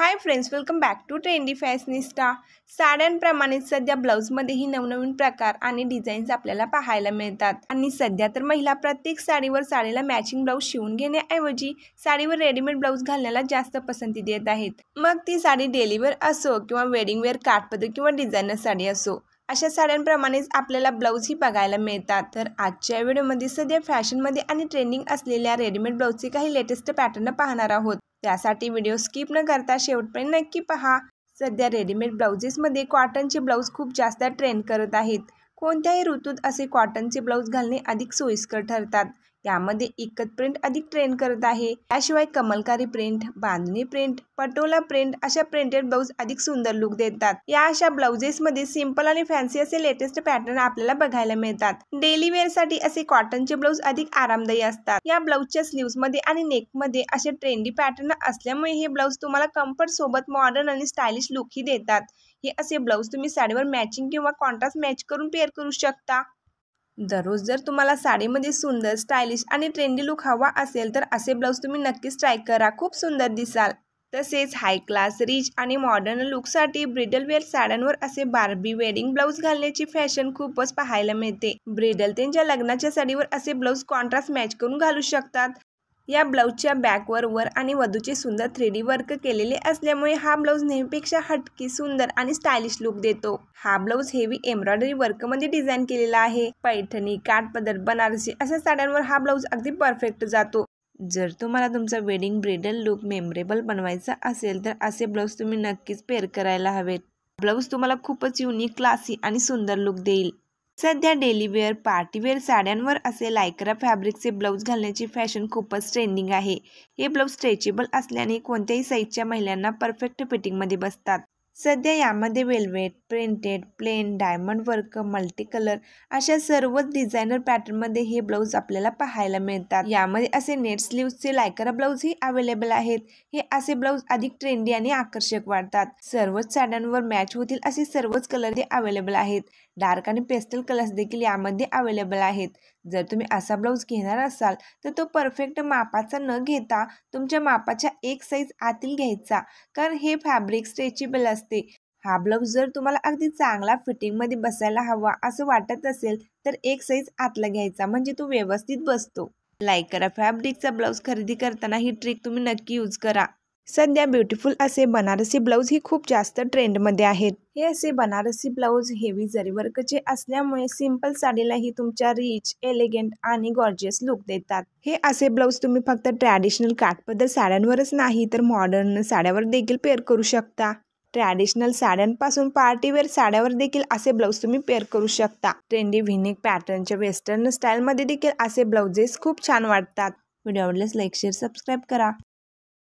Hi friends welcome back to trendy fashionista साड्यांप्रमाणेच सध्या ब्लाऊजमध्येही नवनवीन प्रकार आणि डिझाईन्स आपल्याला पाहायला मिळतात. आणि सध्या तर महिला प्रत्येक साडीवर साडीला मॅचिंग ब्लाऊज शिवून घेण्याऐवजी साडीवर रेडीमेड ब्लाऊज घालण्याला जास्त पसंती देत आहेत. मग ती साडी डेलीवेअर असो किंवा वेडिंग वेअर काठपदर किंवा डिझायनर साडी असो अशा साड्यांप्रमाणेच आपल्याला ब्लाऊजही बघायला मिळतात. तर आजच्या व्हिडिओमध्ये सध्या फॅशनमध्ये आणि ट्रेंडिंग असलेल्या रेडीमेड ब्लाऊजचे काही लेटेस्ट पॅटर्न पाहणार आहोत. त्यासाठी व्हिडिओ स्किप न करता शेवटपर्यंत नक्की पहा. सध्या रेडीमेड ब्लाउजेसमध्ये कॉटनचे ब्लाऊज खूप जास्त ट्रेंड करत आहेत. कोणत्याही ऋतूत असे कॉटनचे ब्लाऊज घालणे अधिक सोयीस्कर ठरतात. यामध्ये इकत प्रिंट अधिक ट्रेंड करत आहे. त्याशिवाय Kalamkari print Bandhani print Patola print अशा प्रिंटेड ब्लाऊज अधिक सुंदर लुक देतात. या अशा ब्लाउजेस मध्ये सिंपल आणि फॅन्सी असे लेटेस्ट पॅटर्न आपल्याला बघायला मिळतात. डेली वेअरसाठी असे कॉटनचे ब्लाऊज अधिक आरामदायी असतात. या ब्लाऊजच्या स्लीव्हमध्ये आणि नेकमध्ये असे ट्रेंडी पॅटर्न असल्यामुळे हे ब्लाऊज तुम्हाला कम्फर्ट सोबत मॉडर्न आणि स्टायलिश लुकही देतात. हे असे ब्लाऊज तुम्ही साडीवर मॅचिंग किंवा कॉन्ट्रास्ट मॅच करून पेअर करू शकता. दररोज जर तुम्हाला साडीमध्ये सुंदर स्टायलिश आणि ट्रेंडी लुक हवा असेल तर असे ब्लाऊज तुम्ही नक्कीच ट्राय करा. खूप सुंदर दिसाल. तसेच हाय क्लास रिच आणि मॉडर्न लुकसाठी ब्रिडल वेअर साड्यांवर असे बार्बी वेडिंग ब्लाऊज घालण्याची फॅशन खूपच पाहायला मिळते. ब्रिडल त्यांच्या लग्नाच्या साडीवर असे ब्लाऊज कॉन्ट्रास्ट मॅच करून घालू शकतात. या ब्लाऊजच्या बॅकवर वर आणि वधूचे सुंदर थ्री डी वर्क केलेले असल्यामुळे हा ब्लाऊज नेहमीपेक्षा हटकी सुंदर आणि स्टायलिश लुक देतो. हा ब्लाऊज हेवी एम्ब्रॉयडरी वर्कमध्ये डिझाईन केलेला आहे. पैठणी काठपदर बनारसी अशा साड्यांवर हा ब्लाऊज अगदी परफेक्ट जातो. जर तुम्हाला तुमचा वेडिंग ब्रिडल लुक मेमरेबल बनवायचा असेल तर असे ब्लाऊज तुम्ही नक्कीच पेअर करायला हवेत. ब्लाऊज तुम्हाला खूपच युनिक क्लासी आणि सुंदर लुक देईल. सध्या डेलीवेअर पार्टीवेअर साड्यांवर असे लायक्रा फॅब्रिकचे ब्लाऊज घालण्याची फॅशन खूपच ट्रेंडिंग आहे. हे ब्लाऊज स्ट्रेचेबल असल्याने कोणत्याही साईजच्या महिलांना परफेक्ट फिटिंगमध्ये बसतात. सध्या यामध्ये velvet printed plain diamond work multi colour अशा सर्वच डिझायनर पॅटर्नमध्ये हे ब्लाऊज आपल्याला पाहायला मिळतात. यामध्ये असे नेट स्लीव्सचे लायकरा ब्लाऊजही अवेलेबल आहेत. हे असे ब्लाऊज अधिक ट्रेंडी आणि आकर्षक वाटतात. सर्वच साड्यांवर मॅच होतील असे सर्वच कलर ते अवेलेबल आहेत. डार्क आणि पेस्टल कलर्स देखील यामध्ये अवेलेबल आहेत. जर तुम्ही असा ब्लाऊज घेणार असाल तर तो परफेक्ट मापाचा न घेता तुमच्या मापाच्या एक साईज आतील घ्यायचा. कारण हे फॅब्रिक स्ट्रेचेबल असते. हा ब्लाऊज जर तुम्हाला अगदी चांगला फिटिंगमध्ये बसायला हवा असं वाटत असेल तर एक साईज आतला घ्यायचा. म्हणजे तो व्यवस्थित बसतो. लाईक करा. फॅब्रिकचा ब्लाऊज खरेदी करताना ही ट्रिक तुम्ही नक्की यूज करा. सध्या ब्युटिफुल असे बनारसी ब्लाऊज ही खूप जास्त ट्रेंडमध्ये आहेत. हे असे बनारसी ब्लाऊज हेवी जरीवर्कचे असल्यामुळे सिंपल साडीलाही तुमच्या रिच एलिगंट आणि गॉर्जियस लुक देतात. हे असे ब्लाऊज तुम्ही फक्त ट्रॅडिशनल काठपदर साड्यांवरच नाही तर मॉडर्न साड्यावर देखील पेअर करू शकता. ट्रॅडिशनल साड्यांपासून पार्टीवेअर साड्यावर देखील असे ब्लाऊज तुम्ही पेअर करू शकता. ट्रेंडी व्हिनिक पॅटर्नच्या वेस्टर्न स्टाईलमध्ये देखील असे ब्लाउजेस खूप छान वाटतात. व्हिडिओ आवडल्यास लाईक शेअर सबस्क्राईब करा.